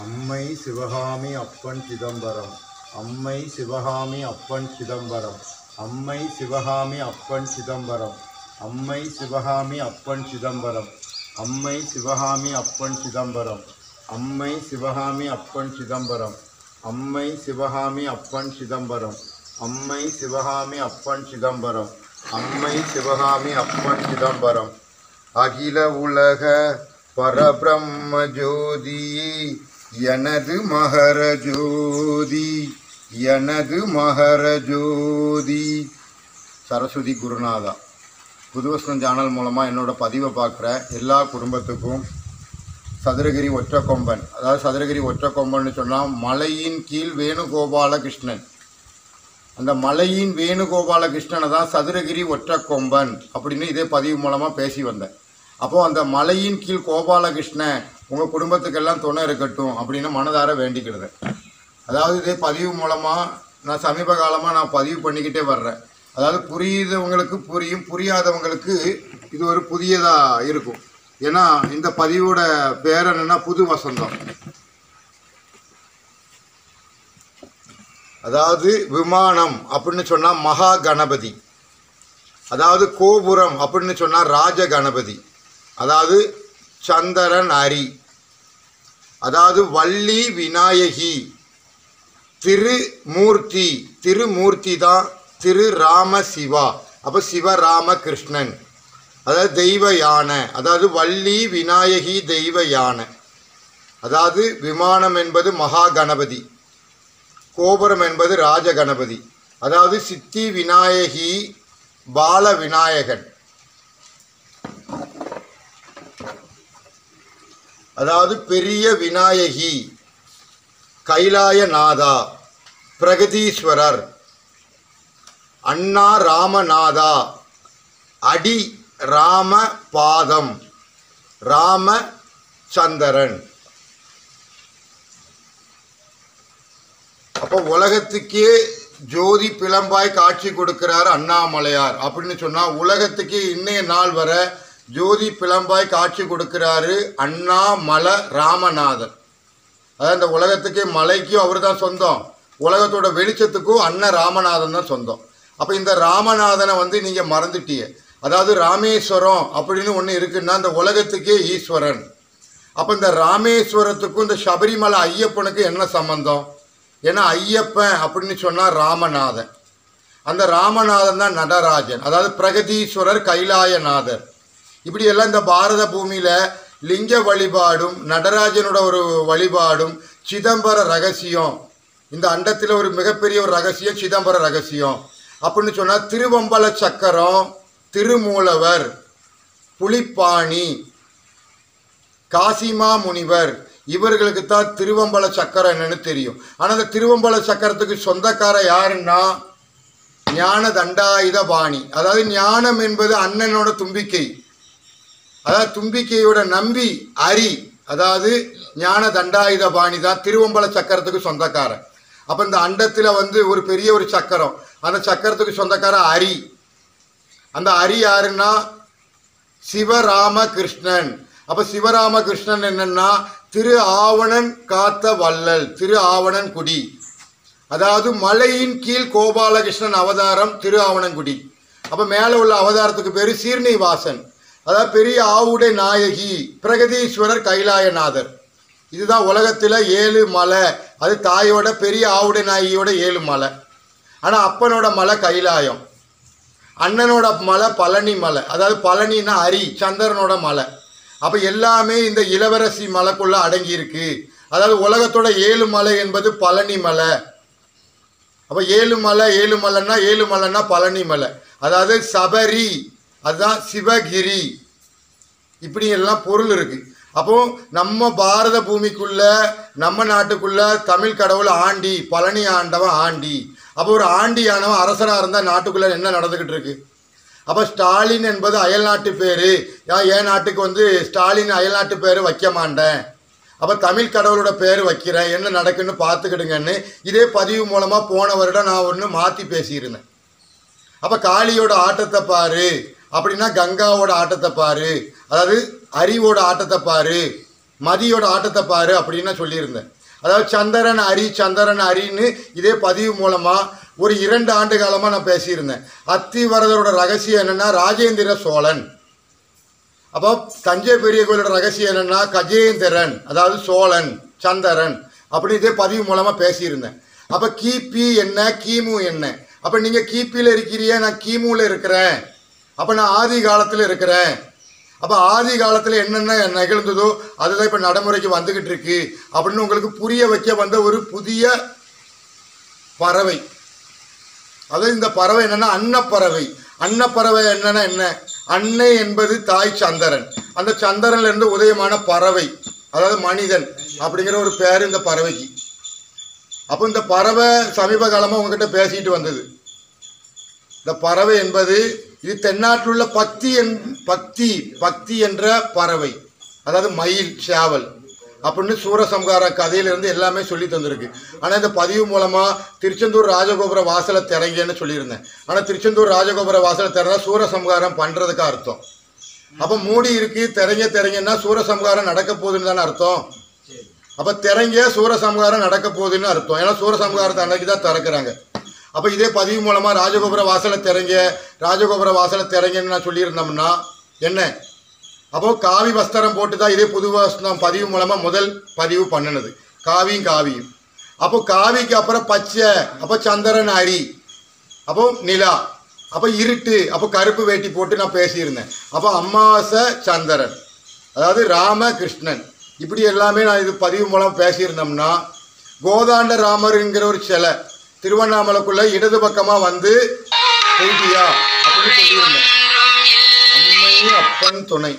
அம்மை சிவகாமி அப்பன் சிதம்பரம். அம்மை சிவகாமி அப்பன் சிதம்பரம். அம்மை சிவகாமி அப்பன் சிதம்பரம். அம்மை சிவகாமி அப்பன் சிதம்பரம். அம்மை சிவகாமி அப்பன் சிதம்பரம். அம்மை சிவகாமி அப்பன் சிதம்பரம். அம்மை சிவகாமி அப்பன் சிதம்பரம். அம்மை சிவகாமி அப்பன் சிதம்பரம். அம்மை சிவகாமி அப்பன் சிதம்பரம். அகில உலக பரபிரம்ம ஜோதியே எனது மகர ஜோதி எனது மகர ஜோதி. சரஸ்வதி குருநாதா. புதுவசனம் சேனல் மூலமாக என்னோடய பதிவை பார்க்குற எல்லா குடும்பத்துக்கும் சதுரகிரி ஒற்றக்கொம்பன். அதாவது சதுரகிரி ஒற்றக்கொம்பன்னு சொன்னால் மலையின் கீழ் வேணுகோபால கிருஷ்ணன் அந்த மலையின் வேணுகோபால கிருஷ்ணனை தான் சதுரகிரி ஒற்றக்கொம்பன் அப்படின்னு இதே பதிவு மூலமாக பேசி வந்தேன். அப்போது அந்த மலையின் கீழ் கோபாலகிருஷ்ணன் உங்கள் குடும்பத்துக்கெல்லாம் துணை இருக்கட்டும் அப்படின்னு மனதார வேண்டிக்கிறது. அதாவது இதே பதிவு மூலமாக நான் சமீப காலமாக நான் பதிவு பண்ணிக்கிட்டே வர்றேன். அதாவது புரியுதவங்களுக்கு புரியும் புரியாதவங்களுக்கு இது ஒரு புதியதாக இருக்கும். ஏன்னா இந்த பதிவோட பேர் என்னன்னா புது வசந்தம். அதாவது விமானம் அப்படின்னு சொன்னால் மகா கணபதி. அதாவது கோபுரம் அப்படின்னு சொன்னால் ராஜ கணபதி. அதாவது சந்திரன் அரி. அதாவது வள்ளி விநாயகி. திருமூர்த்தி. திருமூர்த்தி தான் திரு ராம சிவா. அப்போ சிவராம கிருஷ்ணன் அதாவது தெய்வ யானை அதாவது வள்ளி விநாயகி தெய்வ யானை அதாவது விமானம் என்பது மகா கணபதி கோபுரம் என்பது ராஜ கணபதி அதாவது சித்தி விநாயகி பால விநாயகன். அதாவது பெரிய விநாயகி கைலாயநாதா பிரகதீஸ்வரர் அண்ணா ராமநாதா அடி ராம பாதம் ராம சந்திரன். அப்போ உலகத்துக்கே ஜோதி பிளம்பாய் காட்சி கொடுக்கிறார் அண்ணாமலையார் அப்படின்னு சொன்னால் உலகத்துக்கு இன்னைய நாள் வர ஜோதி பிளம்பாய் காட்சி கொடுக்கிறாரு அண்ணாமல ராமநாதன். அதாவது இந்த உலகத்துக்கே மலைக்கும் அவர் தான் சொந்தம். உலகத்தோட வெளிச்சத்துக்கும் அண்ணன் ராமநாதன் தான் சொந்தம். அப்போ இந்த ராமநாதனை வந்து நீங்கள் மறந்துட்டீங்க அதாவது ராமேஸ்வரம் அப்படின்னு ஒன்று இருக்குன்னா இந்த உலகத்துக்கே ஈஸ்வரன். அப்போ இந்த ராமேஸ்வரத்துக்கும் இந்த சபரிமலை ஐயப்பனுக்கும் என்ன சம்பந்தம்? ஏன்னா ஐயப்பன் அப்படின்னு சொன்னால் ராமநாதன். அந்த ராமநாதன் தான் நடராஜன். அதாவது பிரகதீஸ்வரர் கைலாயநாதர். இப்படியெல்லாம் இந்த பாரத பூமியில் லிங்க வழிபாடும் நடராஜனோட ஒரு வழிபாடும் சிதம்பர ரகசியம். இந்த அண்டத்தில் ஒரு மிகப்பெரிய ஒரு ரகசியம் சிதம்பர ரகசியம். அப்படின்னு சொன்னால் திருவம்பல சக்கரம் திருமூலவர் புலிப்பாணி காசிமா முனிவர் இவர்களுக்கு தான் திருவம்பல சக்கரம் என்னன்னு தெரியும். ஆனால் அந்த திருவம்பல சக்கரத்துக்கு சொந்தக்கார யாருன்னா ஞான தண்டாயுத பாணி அதாவது ஞானம் என்பது அண்ணனோட தும்பிக்கை. அதாவது தும்பிக்கையோட நம்பி அரி அதாவது ஞான தண்டாயுத பாணி தான் திருவம்பல சக்கரத்துக்கு சொந்தக்காரன். அப்போ இந்த அண்டத்தில் வந்து ஒரு பெரிய ஒரு சக்கரம். அந்த சக்கரத்துக்கு சொந்தக்கார அரி. அந்த அரி யாருன்னா? சிவராமகிருஷ்ணன். அப்போ சிவராம கிருஷ்ணன் என்னன்னா? திரு ஆவணன் காத்த வள்ளல் திரு ஆவணன் குடி. அதாவது மலையின் கீழ் கோபாலகிருஷ்ணன் அவதாரம் திரு ஆவணங்குடி அப்போ மேலே உள்ள அவதாரத்துக்கு பேர் சீர்ணிவாசன் அதாவது பெரிய ஆவுடை நாயகி பிரகதீஸ்வரர் கைலாயநாதர். இதுதான் உலகத்தில் ஏழு மலை. அது தாயோட பெரிய ஆவுடை நாயகியோட ஏழு மலை. ஆனால் அப்பனோட மலை கைலாயம். அண்ணனோட மலை பழனி மலை. அதாவது பழனின்னா அரி சந்திரனோட மலை. அப்போ எல்லாமே இந்த இளவரசி மலைக்குள்ளே அடங்கியிருக்கு. அதாவது உலகத்தோட ஏழு மலை என்பது பழனி மலை. அப்போ ஏழு மலை ஏழு மலைன்னா ஏழு மலைன்னா பழனி மலை. அதாவது சபரி அதுதான் சிவகிரி. இப்படி எல்லாம் பொருள் இருக்கு. அப்போ நம்ம பாரத பூமிக்குள்ள நம்ம நாட்டுக்குள்ள தமிழ் கடவுள் ஆண்டி பழனி ஆண்டவன் ஆண்டி. அப்போ ஒரு ஆண்டியானவன் அரசராக இருந்தால் நாட்டுக்குள்ள என்ன நடந்துக்கிட்டு இருக்கு? அப்போ ஸ்டாலின் என்பது அயல் நாட்டு பேர். என் நாட்டுக்கு வந்து ஸ்டாலின் அயல் நாட்டு பேர் வைக்க மாட்டேன். அப்போ தமிழ் கடவுளோட பேர் வைக்கிறேன். என்ன நடக்குன்னு பார்த்துக்கிடுங்கன்னு இதே பதிவு மூலமாக போன வருடம் நான் ஒன்று மாற்றி பேசியிருந்தேன். அப்போ காளியோட ஆட்டத்தை பாரு. அப்படின்னா கங்காவோட ஆட்டத்தை பாரு. அதாவது அரிவோட ஆட்டத்தை பாரு. மதியோட ஆட்டத்தை பாரு அப்படின்னு சொல்லியிருந்தேன். அதாவது சந்திரன் அரி சந்திரன் அரின்னு இதே பதிவு மூலமாக ஒரு இரண்டு ஆண்டு காலமாக நான் பேசியிருந்தேன். அத்திவரதரோட ரகசியம் என்னென்னா ராஜேந்திர சோழன். அப்போ தஞ்சை பெரிய கோயிலோட ரகசியம் என்னென்னா கஜேந்திரன் அதாவது சோழன் சந்திரன் அப்படி இதே பதிவு மூலமாக பேசியிருந்தேன். அப்போ கிபி என்ன கிமு என்ன? அப்போ நீங்கள் கிபியில் இருக்கிறிய நான் கிமுவில் இருக்கிறேன். அப்போ நான் ஆதி காலத்தில் இருக்கிறேன். அப்போ ஆதி காலத்தில் என்னென்ன நிகழ்ந்ததோ அதுதான் இப்போ நடைமுறைக்கு வந்துக்கிட்டு இருக்கு. அப்படின்னு உங்களுக்கு புரிய வைக்க வந்த ஒரு புதிய பறவை. அதாவது இந்த பறவை என்னென்னா அன்னப்பறவை. அன்னப்பறவை என்னன்னா என்ன? அன்னை என்பது தாய் சந்திரன். அந்த சந்திரன்லேருந்து உதயமான பறவை அதாவது மனிதன் அப்படிங்கிற ஒரு பேர் இந்த பறவைக்கு. அப்போ இந்த பறவை சமீப காலமாக உங்ககிட்ட பேசிட்டு வந்தது. இந்த பறவை என்பது இது தென்னாட்டில் உள்ள பக்தி என் பக்தி பக்தி என்ற பறவை. அதாவது மயில் சேவல். அப்படின்னு சூரசம்ஹார கதையிலிருந்து எல்லாமே சொல்லி தந்திருக்கு. ஆனால் இந்த பதிவு மூலமாக திருச்செந்தூர் ராஜகோபுர வாசலை திறங்கன்னு சொல்லியிருந்தேன். ஆனால் திருச்செந்தூர் ராஜகோபுர வாசலை திறந்தா சூரசம்ஹாரம் பண்ணுறதுக்கு அர்த்தம். அப்போ மூடி இருக்கு திறங்க திறங்கன்னா சூரசம்ஹாரம் நடக்க போகுதுன்னு தானே அர்த்தம். அப்போ திறங்க சூரசம்ஹாரம் நடக்க போகுதுன்னு அர்த்தம். ஏன்னா சூரசம்ஹாரத்தை அன்னைக்கு தான் திறக்கிறாங்க. அப்போ இதே பதிவு மூலமாக ராஜகோபுர வாசலை திறங்க ராஜகோபுர வாசலை திறங்கன்னு நான் சொல்லியிருந்தோம்னா என்ன? அப்போ காவி வஸ்திரம் போட்டு தான் இதே புது வஸ்திரம் பதிவு மூலமாக முதல் பதிவு பண்ணினது. காவியும் காவியும். அப்போ காவிக்கு அப்புறம் பச்சை அப்போ சந்திரன் அரி அப்போ நிலா அப்போ இருட்டு அப்போ கருப்பு வேட்டி போட்டு நான் பேசியிருந்தேன். அப்போ அமாவாசை சந்திரன் அதாவது ராம கிருஷ்ணன் இப்படி எல்லாமே நான் இது பதிவு மூலம் பேசியிருந்தோம்னா கோதாண்ட ராமருங்கிற ஒரு சிலை திருவண்ணாமலைக்குள்ள இடது பக்கமாக வந்து போயிட்டியா அப்படின்னு சொல்லியிருந்தேன் அம்மையும் அப்பன் துணை.